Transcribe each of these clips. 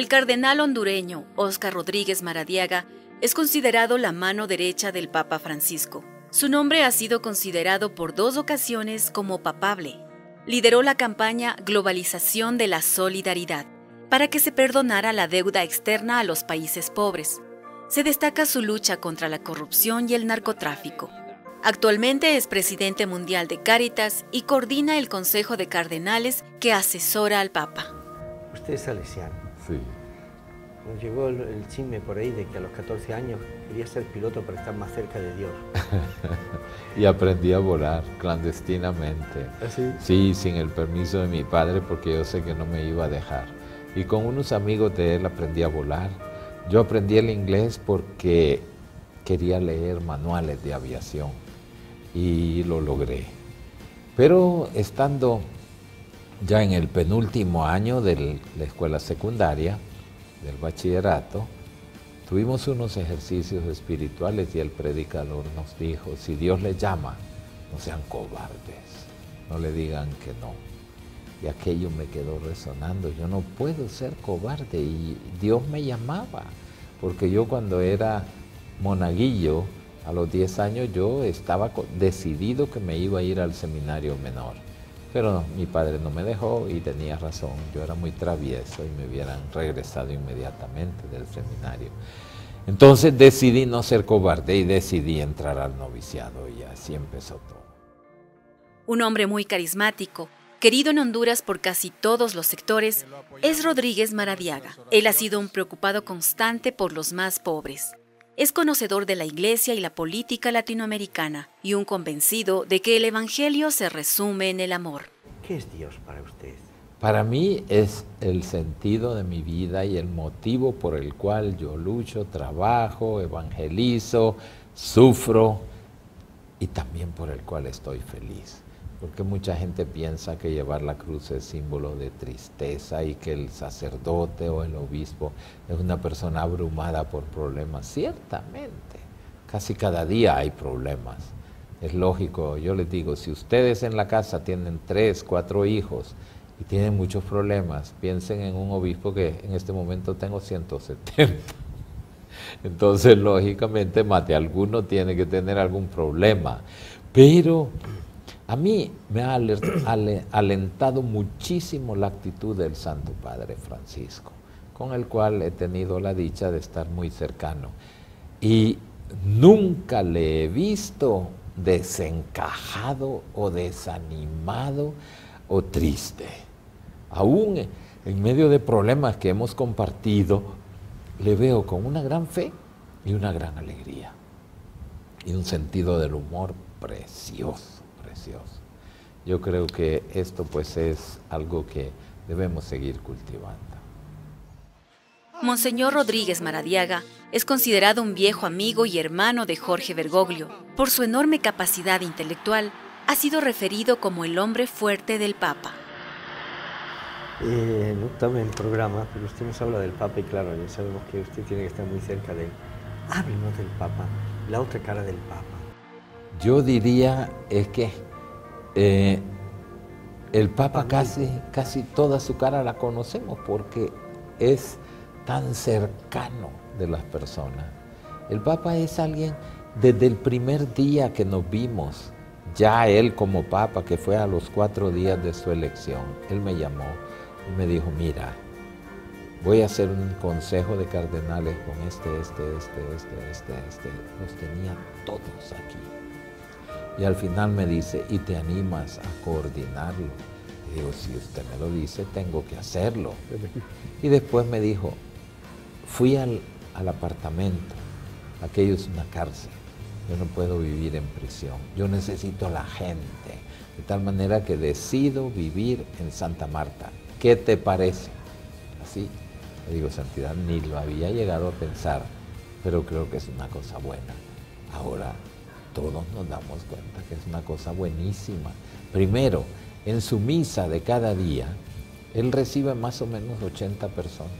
El cardenal hondureño Óscar Rodríguez Maradiaga es considerado la mano derecha del Papa Francisco. Su nombre ha sido considerado por dos ocasiones como papable. Lideró la campaña Globalización de la Solidaridad para que se perdonara la deuda externa a los países pobres. Se destaca su lucha contra la corrupción y el narcotráfico. Actualmente es presidente mundial de Cáritas y coordina el Consejo de Cardenales que asesora al Papa. Usted es salesiano. Sí. Nos llegó el, el chisme por ahí de que a los 14 años quería ser piloto para estar más cerca de Dios. y aprendí a volar clandestinamente. ¿Así? Sí, sin el permiso de mi padre porque yo sé que no me iba a dejar. Y con unos amigos de él aprendí a volar. Yo aprendí el inglés porque quería leer manuales de aviación y lo logré. Pero estando ya en el penúltimo año de la escuela secundaria, del bachillerato, tuvimos unos ejercicios espirituales y el predicador nos dijo, si Dios le llama, no sean cobardes, no le digan que no. Y aquello me quedó resonando, yo no puedo ser cobarde y Dios me llamaba, porque yo cuando era monaguillo, a los 10 años yo estaba decidido que me iba a ir al seminario menor. Pero mi padre no me dejó y tenía razón, yo era muy travieso y me hubieran regresado inmediatamente del seminario. Entonces decidí no ser cobarde y decidí entrar al noviciado y así empezó todo. Un hombre muy carismático, querido en Honduras por casi todos los sectores, es Rodríguez Maradiaga. Él ha sido un preocupado constante por los más pobres. Es conocedor de la Iglesia y la política latinoamericana y un convencido de que el Evangelio se resume en el amor. ¿Qué es Dios para usted? Para mí es el sentido de mi vida y el motivo por el cual yo lucho, trabajo, evangelizo, sufro y también por el cual estoy feliz porque mucha gente piensa que llevar la cruz es símbolo de tristeza y que el sacerdote o el obispo es una persona abrumada por problemas. Ciertamente, casi cada día hay problemas. Es lógico, yo les digo, si ustedes en la casa tienen tres, cuatro hijos y tienen muchos problemas, piensen en un obispo que en este momento tengo 170. Entonces, lógicamente, mate alguno tiene que tener algún problema. Pero a mí me ha alentado muchísimo la actitud del Santo Padre Francisco, con el cual he tenido la dicha de estar muy cercano. Y nunca le he visto desencajado o desanimado o triste. Aún en medio de problemas que hemos compartido, le veo con una gran fe y una gran alegría y un sentido del humor precioso. Yo creo que esto pues es algo que debemos seguir cultivando. Monseñor Rodríguez Maradiaga es considerado un viejo amigo y hermano de Jorge Bergoglio. Por su enorme capacidad intelectual, ha sido referido como el hombre fuerte del Papa. Eh, no estamos en programa, pero usted nos habla del Papa y claro, ya sabemos que usted tiene que estar muy cerca de él. Háblenos del Papa, la otra cara del Papa. Yo diría es que eh, el Papa casi, casi toda su cara la conocemos porque es tan cercano de las personas. El Papa es alguien desde el primer día que nos vimos, ya él como Papa, que fue a los cuatro días de su elección, él me llamó y me dijo, mira, voy a hacer un consejo de cardenales con este, este, este, este, este, este. Los tenía todos aquí. Y al final me dice, ¿y te animas a coordinarlo? Y digo, si usted me lo dice, tengo que hacerlo. Y después me dijo, fui al, apartamento, aquello es una cárcel, yo no puedo vivir en prisión, yo necesito a la gente, de tal manera que decido vivir en Santa Marta. ¿Qué te parece? Así, le digo, Santidad, ni lo había llegado a pensar, pero creo que es una cosa buena. Ahora todos nos damos cuenta que es una cosa buenísima. Primero, en su misa de cada día, él recibe más o menos 80 personas.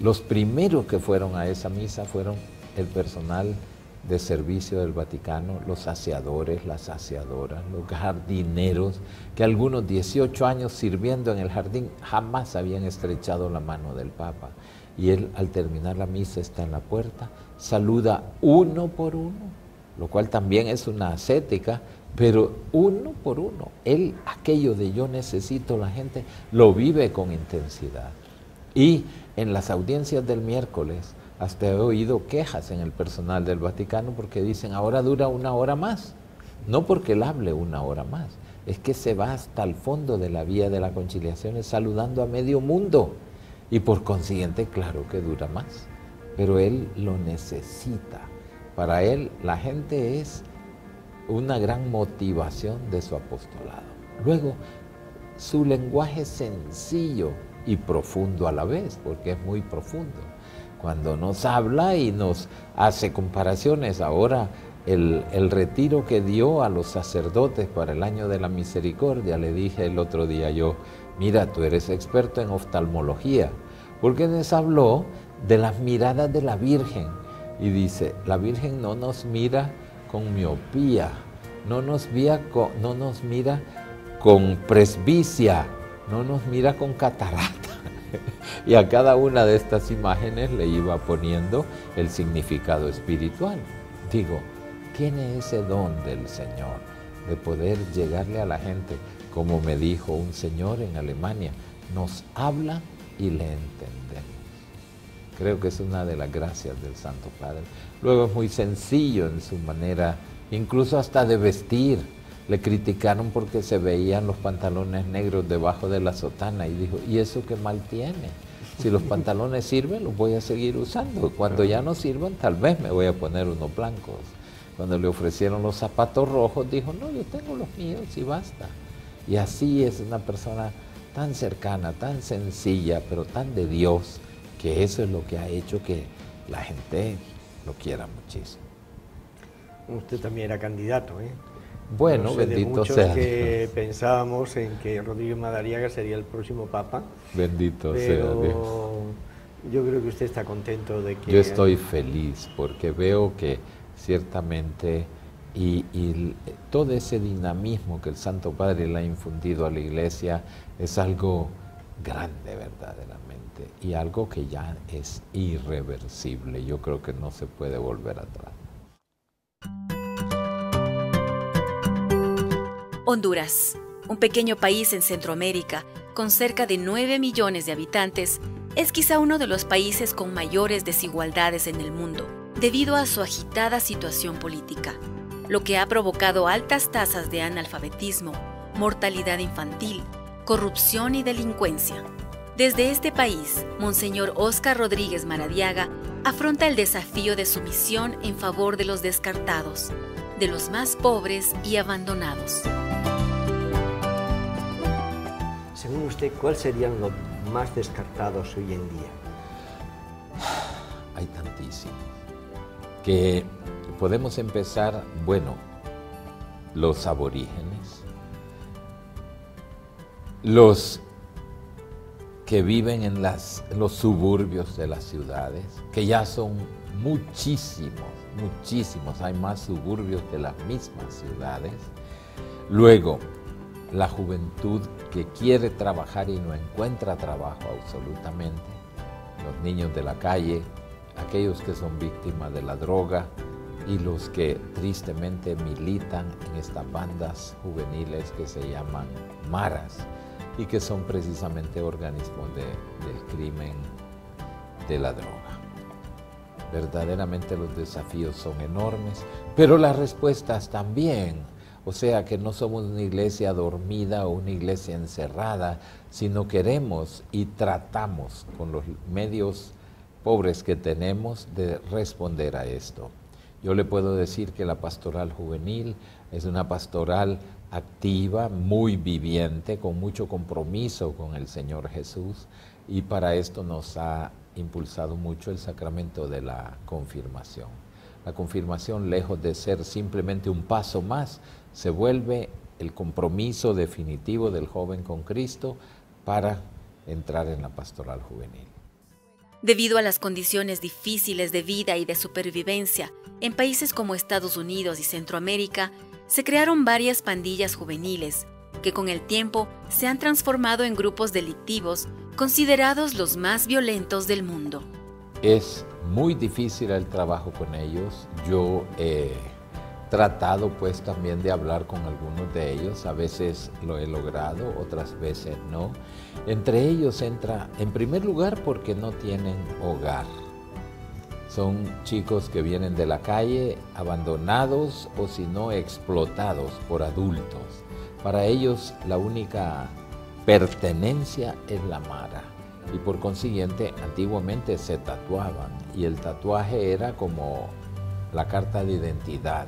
Los primeros que fueron a esa misa fueron el personal de servicio del Vaticano, los aseadores, las aseadoras, los jardineros, que algunos 18 años sirviendo en el jardín jamás habían estrechado la mano del Papa. Y él al terminar la misa está en la puerta, saluda uno por uno, lo cual también es una ascética, pero uno por uno. Él, aquello de yo necesito la gente, lo vive con intensidad. Y en las audiencias del miércoles, hasta he oído quejas en el personal del Vaticano porque dicen, ahora dura una hora más. No porque él hable una hora más, es que se va hasta el fondo de la vía de la conciliación saludando a medio mundo. Y por consiguiente, claro que dura más. Pero él lo necesita. Para él, la gente es una gran motivación de su apostolado. Luego, su lenguaje sencillo y profundo a la vez, porque es muy profundo cuando nos habla y nos hace comparaciones. Ahora, el, retiro que dio a los sacerdotes para el año de la misericordia, le dije el otro día yo, mira, tú eres experto en oftalmología, porque les habló de las miradas de la Virgen. Y dice, la Virgen no nos mira con miopía, no nos, con, no nos mira con presbicia, no nos mira con catarata y a cada una de estas imágenes le iba poniendo el significado espiritual. Digo, tiene ese don del Señor de poder llegarle a la gente, como me dijo un señor en Alemania, nos habla y le entendemos. Creo que es una de las gracias del Santo Padre. Luego es muy sencillo en su manera, incluso hasta de vestir le criticaron porque se veían los pantalones negros debajo de la sotana y dijo, ¿y eso qué mal tiene? Si los pantalones sirven, los voy a seguir usando. Cuando ya no sirvan, tal vez me voy a poner unos blancos. Cuando le ofrecieron los zapatos rojos, dijo, no, yo tengo los míos y basta. Y así es una persona tan cercana, tan sencilla, pero tan de Dios, que eso es lo que ha hecho que la gente lo quiera muchísimo. Usted también era candidato, ¿eh? Bueno, bendito sea. que pensábamos en que Rodrigo Madariaga sería el próximo papa. Bendito sea Yo creo que usted está contento de que. Yo estoy feliz porque veo que ciertamente y, y, todo ese dinamismo que el Santo Padre le ha infundido a la Iglesia es algo grande verdaderamente y algo que ya es irreversible. Yo creo que no se puede volver atrás. Honduras, un pequeño país en Centroamérica con cerca de 9 millones de habitantes, es quizá uno de los países con mayores desigualdades en el mundo, debido a su agitada situación política, lo que ha provocado altas tasas de analfabetismo, mortalidad infantil, corrupción y delincuencia. Desde este país, Monseñor Oscar Rodríguez Maradiaga afronta el desafío de su misión en favor de los descartados, de los más pobres y abandonados. Según usted, ¿cuáles serían los más descartados hoy en día? Hay tantísimos. Que podemos empezar, bueno, los aborígenes, los que viven en, los suburbios de las ciudades, que ya son muchísimos, muchísimos, hay más suburbios que las mismas ciudades. Luego, la juventud que quiere trabajar y no encuentra trabajo absolutamente, los niños de la calle, aquellos que son víctimas de la droga y los que tristemente militan en estas bandas juveniles que se llaman maras y que son precisamente organismos del crimen de la droga. Verdaderamente los desafíos son enormes, pero las respuestas también o sea que no somos una iglesia dormida o una iglesia encerrada, sino queremos y tratamos con los medios pobres que tenemos de responder a esto. Yo le puedo decir que la pastoral juvenil es una pastoral activa, muy viviente, con mucho compromiso con el Señor Jesús y para esto nos ha impulsado mucho el sacramento de la confirmación. La confirmación, lejos de ser simplemente un paso más, se vuelve el compromiso definitivo del joven con Cristo para entrar en la pastoral juvenil. Debido a las condiciones difíciles de vida y de supervivencia en países como Estados Unidos y Centroamérica, se crearon varias pandillas juveniles que con el tiempo se han transformado en grupos delictivos considerados los más violentos del mundo. Es muy difícil el trabajo con ellos. Yo he tratado pues también de hablar con algunos de ellos. A veces lo he logrado, otras veces no. Entre ellos entra, en primer lugar, porque no tienen hogar. Son chicos que vienen de la calle abandonados o si no explotados por adultos. Para ellos la única pertenencia es la mara y por consiguiente antiguamente se tatuaban y el tatuaje era como la carta de identidad.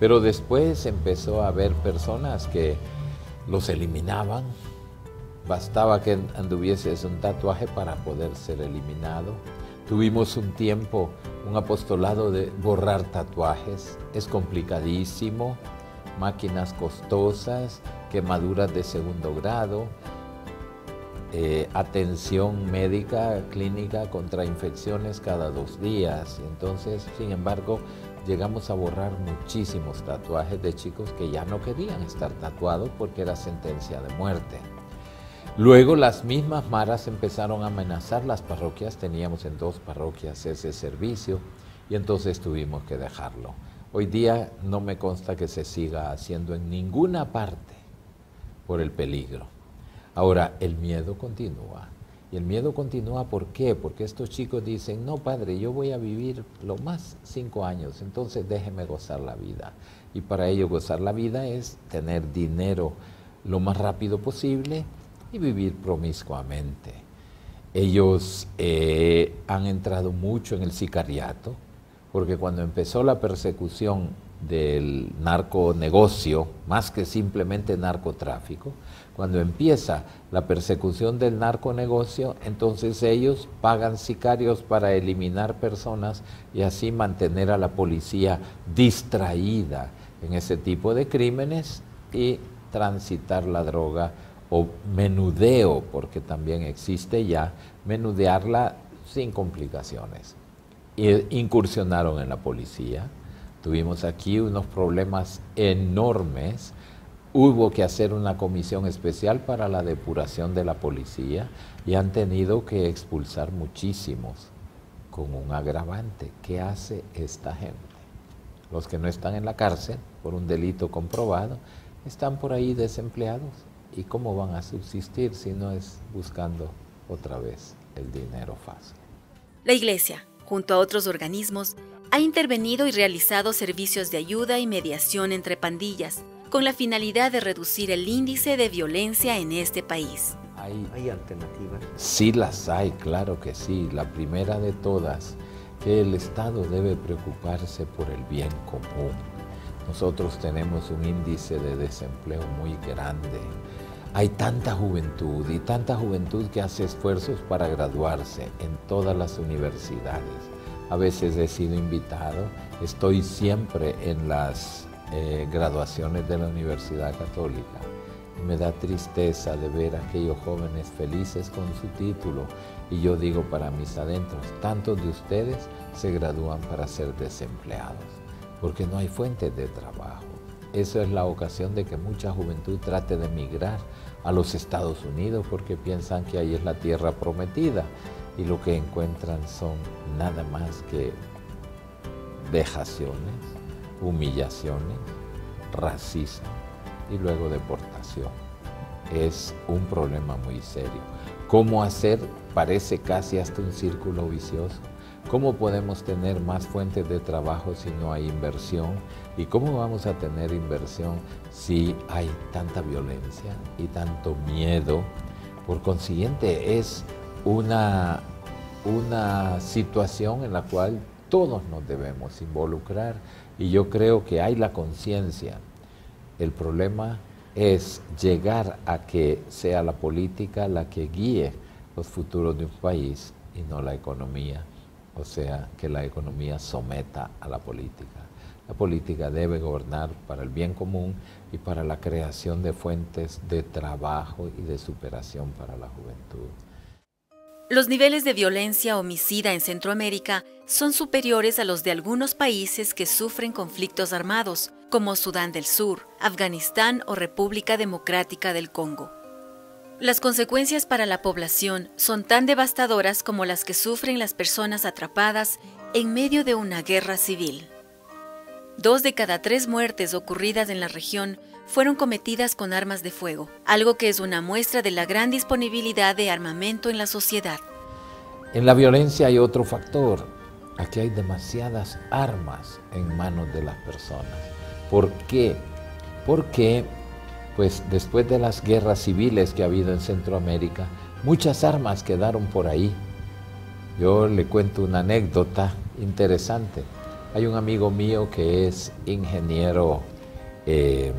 Pero después empezó a haber personas que los eliminaban. Bastaba que anduvieses un tatuaje para poder ser eliminado. Tuvimos un tiempo, un apostolado de borrar tatuajes. Es complicadísimo. Máquinas costosas, quemaduras de segundo grado, eh, atención médica clínica contra infecciones cada dos días. Entonces, sin embargo, llegamos a borrar muchísimos tatuajes de chicos que ya no querían estar tatuados porque era sentencia de muerte. Luego las mismas maras empezaron a amenazar las parroquias, teníamos en dos parroquias ese servicio y entonces tuvimos que dejarlo. Hoy día no me consta que se siga haciendo en ninguna parte por el peligro. Ahora, el miedo continúa. Y el miedo continúa, ¿por qué? Porque estos chicos dicen, no, padre, yo voy a vivir lo más cinco años, entonces déjeme gozar la vida. Y para ello gozar la vida es tener dinero lo más rápido posible y vivir promiscuamente. Ellos eh, han entrado mucho en el sicariato, porque cuando empezó la persecución del narconegocio, más que simplemente narcotráfico, cuando empieza la persecución del narconegocio, entonces ellos pagan sicarios para eliminar personas y así mantener a la policía distraída en ese tipo de crímenes y transitar la droga o menudeo, porque también existe ya, menudearla sin complicaciones. incursionaron en la policía, tuvimos aquí unos problemas enormes Hubo que hacer una comisión especial para la depuración de la policía y han tenido que expulsar muchísimos con un agravante. ¿Qué hace esta gente? Los que no están en la cárcel por un delito comprobado están por ahí desempleados. ¿Y cómo van a subsistir si no es buscando otra vez el dinero fácil? La Iglesia, junto a otros organismos, ha intervenido y realizado servicios de ayuda y mediación entre pandillas con la finalidad de reducir el índice de violencia en este país. ¿Hay, alternativas? Sí las hay, claro que sí. La primera de todas, que el Estado debe preocuparse por el bien común. Nosotros tenemos un índice de desempleo muy grande. Hay tanta juventud y tanta juventud que hace esfuerzos para graduarse en todas las universidades. A veces he sido invitado, estoy siempre en las eh, graduaciones de la Universidad Católica. Y me da tristeza de ver a aquellos jóvenes felices con su título. Y yo digo para mis adentros, tantos de ustedes se gradúan para ser desempleados, porque no hay fuentes de trabajo. Eso es la ocasión de que mucha juventud trate de emigrar a los Estados Unidos porque piensan que ahí es la tierra prometida y lo que encuentran son nada más que vejaciones, humillaciones, racismo y luego deportación. Es un problema muy serio. ¿Cómo hacer? Parece casi hasta un círculo vicioso. ¿Cómo podemos tener más fuentes de trabajo si no hay inversión? ¿Y cómo vamos a tener inversión si hay tanta violencia y tanto miedo? Por consiguiente, es una, una situación en la cual todos nos debemos involucrar y yo creo que hay la conciencia. El problema es llegar a que sea la política la que guíe los futuros de un país y no la economía, o sea, que la economía someta a la política. La política debe gobernar para el bien común y para la creación de fuentes de trabajo y de superación para la juventud. Los niveles de violencia homicida en Centroamérica son superiores a los de algunos países que sufren conflictos armados, como Sudán del Sur, Afganistán o República Democrática del Congo. Las consecuencias para la población son tan devastadoras como las que sufren las personas atrapadas en medio de una guerra civil. Dos de cada tres muertes ocurridas en la región fueron cometidas con armas de fuego, algo que es una muestra de la gran disponibilidad de armamento en la sociedad. En la violencia hay otro factor. Aquí hay demasiadas armas en manos de las personas. ¿Por qué? Porque, pues después de las guerras civiles que ha habido en Centroamérica, muchas armas quedaron por ahí. Yo le cuento una anécdota interesante. Hay un amigo mío que es ingeniero eh,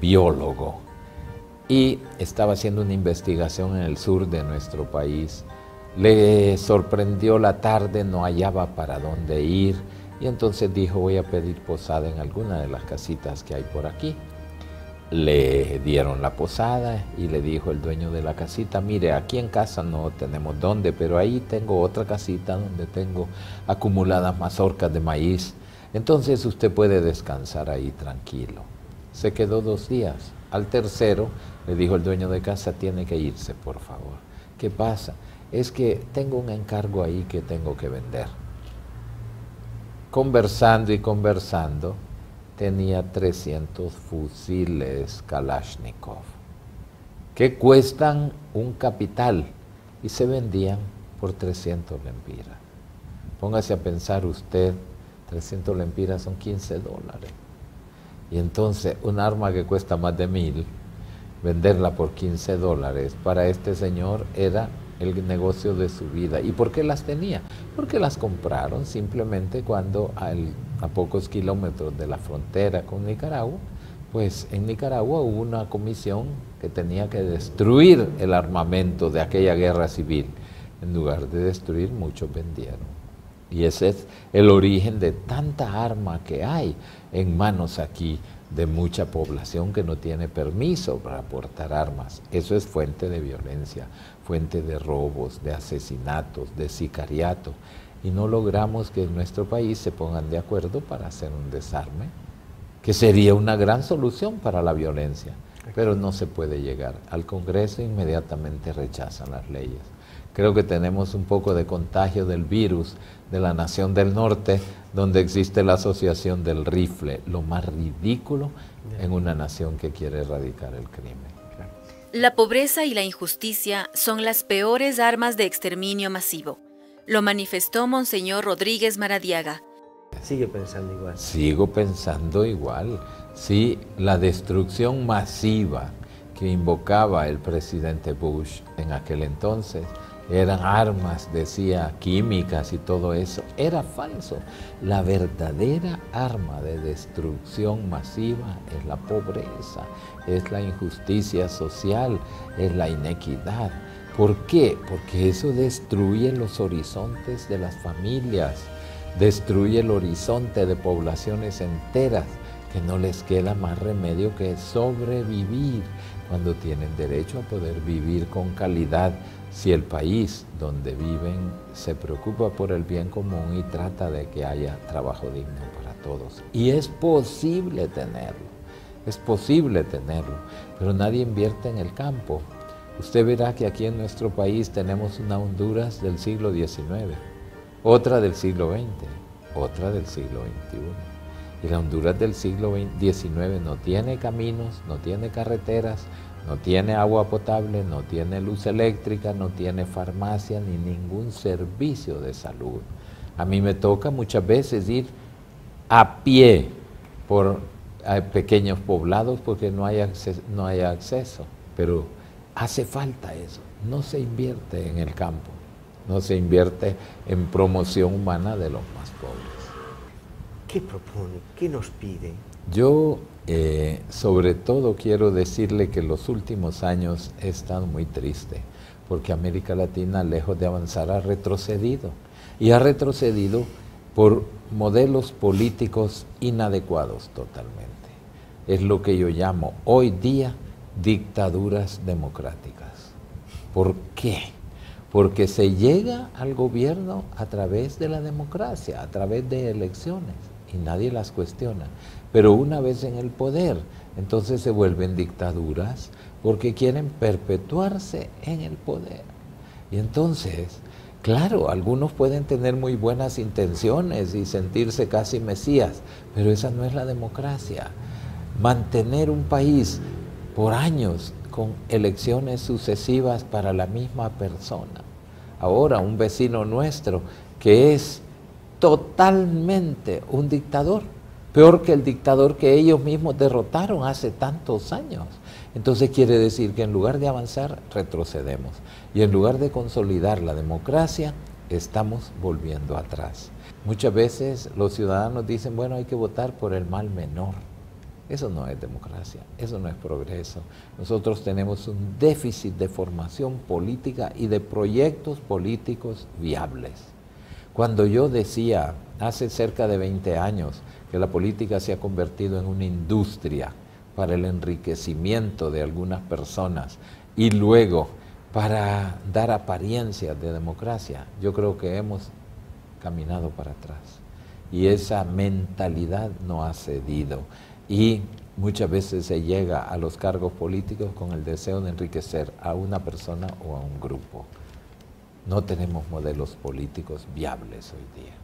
biólogo y estaba haciendo una investigación en el sur de nuestro país. Le sorprendió la tarde, no hallaba para dónde ir y entonces dijo voy a pedir posada en alguna de las casitas que hay por aquí. Le dieron la posada y le dijo el dueño de la casita, mire, aquí en casa no tenemos dónde, pero ahí tengo otra casita donde tengo acumuladas mazorcas de maíz. Entonces usted puede descansar ahí tranquilo. Se quedó dos días. Al tercero le dijo el dueño de casa, tiene que irse, por favor. ¿Qué pasa? Es que tengo un encargo ahí que tengo que vender. Conversando y conversando, tenía 300 fusiles Kalashnikov, que cuestan un capital y se vendían por 300 lempiras. Póngase a pensar usted, 300 lempiras son 15 dólares. Y entonces un arma que cuesta más de mil, venderla por 15 dólares, para este señor era el negocio de su vida. ¿Y por qué las tenía? Porque las compraron simplemente cuando a pocos kilómetros de la frontera con Nicaragua, pues en Nicaragua hubo una comisión que tenía que destruir el armamento de aquella guerra civil. En lugar de destruir, muchos vendieron. Y ese es el origen de tanta arma que hay en manos aquí de mucha población que no tiene permiso para portar armas. Eso es fuente de violencia, fuente de robos, de asesinatos, de sicariato. Y no logramos que en nuestro país se pongan de acuerdo para hacer un desarme, que sería una gran solución para la violencia. Pero no se puede llegar. Al Congreso inmediatamente rechazan las leyes. Creo que tenemos un poco de contagio del virus de la nación del norte, donde existe la asociación del rifle, lo más ridículo en una nación que quiere erradicar el crimen. La pobreza y la injusticia son las peores armas de exterminio masivo. Lo manifestó Monseñor Rodríguez Maradiaga. Sigue pensando igual. Sigo pensando igual. Sí, la destrucción masiva que invocaba el presidente Bush en aquel entonces eran armas, decía, químicas y todo eso. Era falso. La verdadera arma de destrucción masiva es la pobreza, es la injusticia social, es la inequidad. ¿Por qué? Porque eso destruye los horizontes de las familias, destruye el horizonte de poblaciones enteras que no les queda más remedio que sobrevivir cuando tienen derecho a poder vivir con calidad si el país donde viven se preocupa por el bien común y trata de que haya trabajo digno para todos. Y es posible tenerlo, es posible tenerlo, pero nadie invierte en el campo. Usted verá que aquí en nuestro país tenemos una Honduras del siglo XIX, otra del siglo XX, otra del siglo XXI. Y la Honduras del siglo XIX no tiene caminos, no tiene carreteras, no tiene agua potable, no tiene luz eléctrica, no tiene farmacia ni ningún servicio de salud. A mí me toca muchas veces ir a pie por pequeños poblados porque no hay, acceso, no hay acceso, pero hace falta eso. No se invierte en el campo, no se invierte en promoción humana de los más pobres. ¿Qué propone? ¿Qué nos pide? Yo eh, sobre todo quiero decirle que los últimos años he estado muy triste, porque América Latina, lejos de avanzar, ha retrocedido. Y ha retrocedido por modelos políticos inadecuados totalmente. Es lo que yo llamo hoy día dictaduras democráticas. ¿Por qué? porque se llega al gobierno a través de la democracia, a través de elecciones, y nadie las cuestiona. Pero una vez en el poder, entonces se vuelven dictaduras porque quieren perpetuarse en el poder. Y entonces, claro, algunos pueden tener muy buenas intenciones y sentirse casi mesías, pero esa no es la democracia. Mantener un país por años con elecciones sucesivas para la misma persona. Ahora un vecino nuestro que es totalmente un dictador, peor que el dictador que ellos mismos derrotaron hace tantos años. Entonces quiere decir que en lugar de avanzar, retrocedemos. Y en lugar de consolidar la democracia, estamos volviendo atrás. Muchas veces los ciudadanos dicen, bueno, hay que votar por el mal menor. Eso no es democracia, eso no es progreso. Nosotros tenemos un déficit de formación política y de proyectos políticos viables. Cuando yo decía hace cerca de 20 años que la política se ha convertido en una industria para el enriquecimiento de algunas personas y luego para dar apariencias de democracia, yo creo que hemos caminado para atrás. Y esa mentalidad no ha cedido. Y muchas veces se llega a los cargos políticos con el deseo de enriquecer a una persona o a un grupo. No tenemos modelos políticos viables hoy día.